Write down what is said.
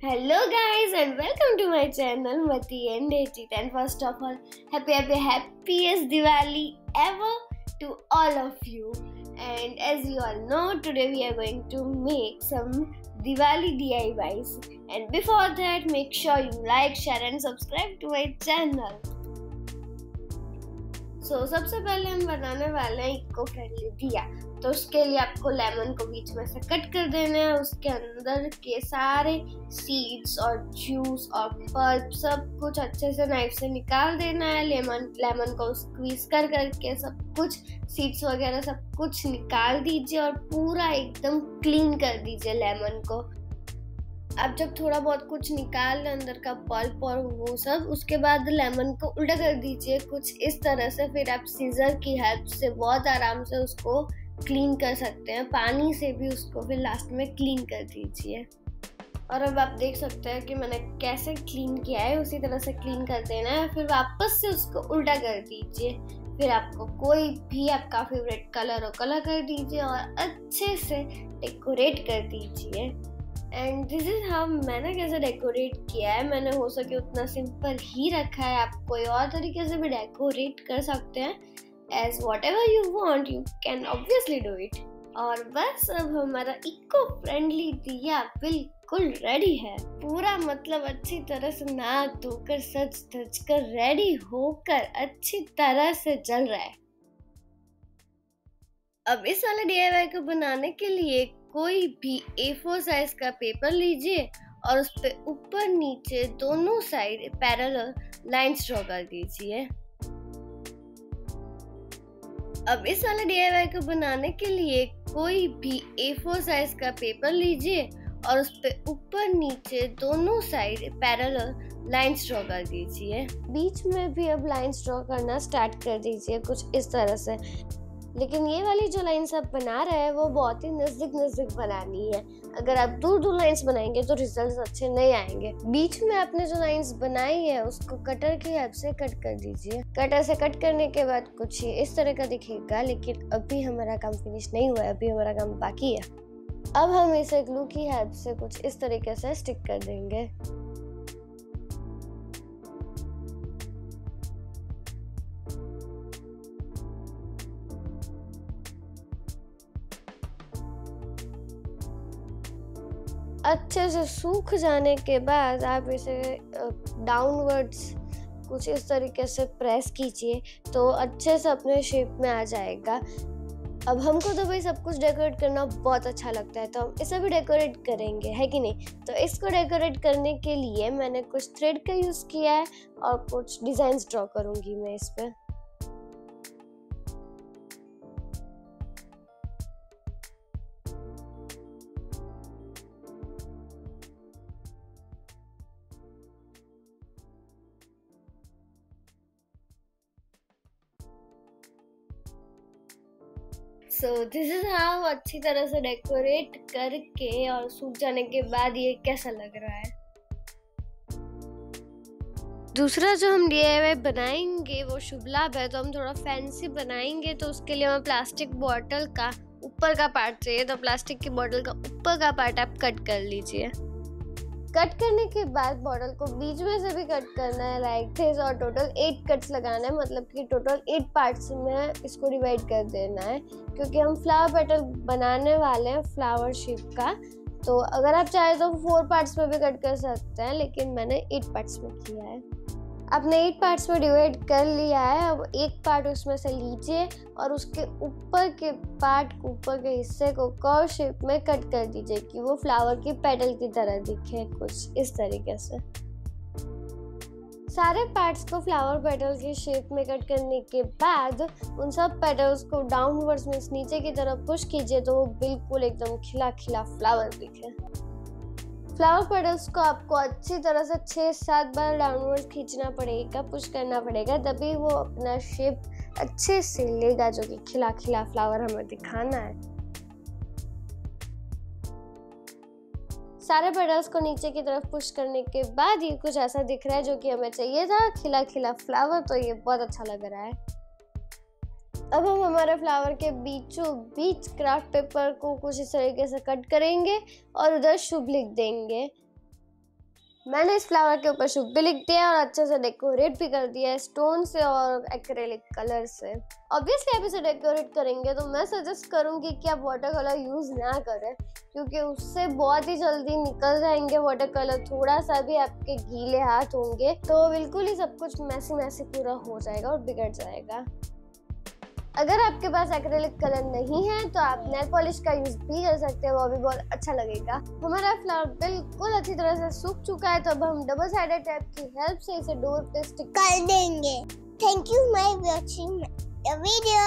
Hello guys and welcome to my channel Mati and Dejit and first of all happy happy happiest Diwali ever to all of you. And as you all know today we are going to make some Diwali DIYs and before that make sure you like share and subscribe to my channel so so, सबसे पहले हम बनाने वाले हैं eco friendly दिया। तो उसके लिए आपको लेमन को बीच में से कट कर देना है। उसके अंदर के सारे सीड्स और जूस और पल्प सब कुछ अच्छे से नाइफ से निकाल देना है। लेमन लेमन को स्क्वीज कर करके सब कुछ सीड्स वगैरह सब कुछ निकाल दीजिए और पूरा एकदम क्लीन कर दीजिए लेमन को। अब जब थोड़ा बहुत कुछ निकाल लें अंदर का पल्प और वो सब, उसके बाद लेमन को उल्टा कर दीजिए। कुछ इस तरह से फिर आप सीजर की हेल्प से बहुत आराम से उसको क्लीन कर सकते हैं। पानी से भी उसको फिर लास्ट में क्लीन कर दीजिए। और अब आप देख सकते हैं कि मैंने कैसे क्लीन किया है। उसी तरह से क्लीन कर देना है। फिर वापस से उसको उल्टा कर दीजिए। फिर आपको कोई भी आपका फेवरेट कलर हो कलर कर दीजिए और अच्छे से डेकोरेट कर दीजिए। एंड दिस इज़ हाउ मैंने कैसे डेकोरेट किया है। मैंने हो सके उतना सिंपल ही रखा है। आप कोई और तरीके से भी डेकोरेट कर सकते हैं। As whatever you want you can obviously do it और बस अब हमारा इको फ्रेंडली दिया बिल्कुल रेडी है। पूरा मतलब अच्छी तरह से नहा धोकर सच धज कर रेडी होकर अच्छी तरह से जल रहा है। अब इस वाले डी को बनाने के लिए कोई भी ए फोर साइज़ का पेपर लीजिए और उस पर ऊपर नीचे दोनों साइड पैरेलल लाइंस ड्रॉ कर दीजिए। अब इस वाले डी को बनाने के लिए कोई भी ए फोर साइज़ का पेपर लीजिए और उस पर ऊपर नीचे दोनों साइड पैरेलल लाइंस ड्रॉ कर दीजिए। बीच में भी अब लाइंस ड्रॉ करना स्टार्ट कर दीजिए कुछ इस तरह से। लेकिन ये वाली जो लाइन्स आप बना रहे हैं, वो बहुत ही नज़दीक नज़दीक बनानी है। अगर आप दूर दूर लाइन्स बनाएँगे तो रिज़ल्ट अच्छे नहीं आएँगे। बीच में आपने जो लाइन्स बनाई है, उसको कटर की हेल्प से कट कर दीजिए। कटर से कट करने के बाद कुछ ही इस तरह का दिखेगा, लेकिन अभी हमारा काम फिनिश नहीं हुआ है, अभी हमारा काम बाकी है। अब हम इसे ग्लू की हेल्प से कुछ इस तरीके से स्टिक कर देंगे। अच्छे से सूख जाने के बाद आप इसे डाउनवर्ड्स कुछ इस तरीके से प्रेस कीजिए तो अच्छे से अपने शेप में आ जाएगा। अब हमको तो भाई सब कुछ डेकोरेट करना बहुत अच्छा लगता है तो हम इसे भी डेकोरेट करेंगे, है कि नहीं? तो इसको डेकोरेट करने के लिए मैंने कुछ थ्रेड का यूज़ किया है और कुछ डिज़ाइंस ड्रॉ करूँगी मैं इस पर सो दिस इज़ हाउ अच्छी तरह से डेकोरेट करके और सूख जाने के बाद ये कैसा लग रहा है? दूसरा जो हम डी बनाएँगे, वो शुभ लाभ है तो हम थोड़ा फैंसी बनाएँगे तो उसके लिए हमें प्लास्टिक बॉटल का ऊपर का पार्ट चाहिए तो प्लास्टिक की बॉटल का ऊपर का पार्ट आप कट कर लीजिए। कट करने के बाद बॉटल को बीच में से भी कट करना है लाइक दिस और टोटल एट कट्स लगाना है मतलब कि टोटल एट पार्ट्स में इसको डिवाइड कर देना है, क्योंकि हम फ्लावर पेटल बनाने वाले हैं फ्लावर शेप का। तो अगर आप चाहें तो फोर पार्ट्स में भी कट कर सकते हैं, लेकिन मैंने एट पार्ट्स में किया है। आपने एट पार्ट्स में डिवाइड कर लिया है, अब एक पार्ट उसमें से लीजिए और उसके ऊपर के पार्ट ऊपर के हिस्से को कर्व शेप में कट कर दीजिए कि वो फ्लावर की पेटल की तरह दिखे कुछ इस तरीके से। सारे पार्ट्स को फ्लावर पेटल के शेप में कट करने के बाद उन सब पेटल्स को डाउनवर्ड्स में नीचे की तरफ़ पुश कीजिए तो वो बिल्कुल एकदम खिला खिला फ्लावर दिखे। फ्लावर पेडल्स को आपको अच्छी तरह से छः सात बार डाउनवर्ड खींचना पड़ेगा पुश करना पड़ेगा, तभी वो अपना शेप अच्छे से लेगा, जो कि खिला खिला फ्लावर हमें दिखाना है। सारे पेडल्स को नीचे की तरफ़ पुश करने के बाद ये कुछ ऐसा दिख रहा है जो कि हमें चाहिए था खिला खिला फ्लावर तो ये बहुत अच्छा लग रहा है। अब हम हमारे फ्लावर के बीचों बीच क्राफ्ट पेपर को कुछ इस तरीके से कट करेंगे और उधर शुभ लिख देंगे। मैंने इस फ्लावर के ऊपर शुभ भी लिख दिया और अच्छे से डेकोरेट भी कर दिया है स्टोन से और एक्रेलिक कलर से। ऑब्वियसली आप इसे डेकोरेट करेंगे तो मैं सजेस्ट करूँगी कि आप वाटर कलर यूज़ ना करें, क्योंकि उससे बहुत ही जल्दी निकल जाएँगे वाटर कलर थोड़ा सा भी आपके गीले हाथ होंगे तो बिल्कुल ही सब कुछ मैसी मैसी पूरा हो जाएगा और बिगड़ जाएगा। अगर आपके पास एक्रेलिक कलर नहीं है तो आप नेल पॉलिश का यूज़ भी कर सकते हैं, वो भी बहुत अच्छा लगेगा। हमारा फ्लावर बिल्कुल अच्छी तरह से सूख चुका है तो अब हम डबल साइडेड टेप की हेल्प से इसे डोर पे स्टिक कर देंगे। Thank you my watching video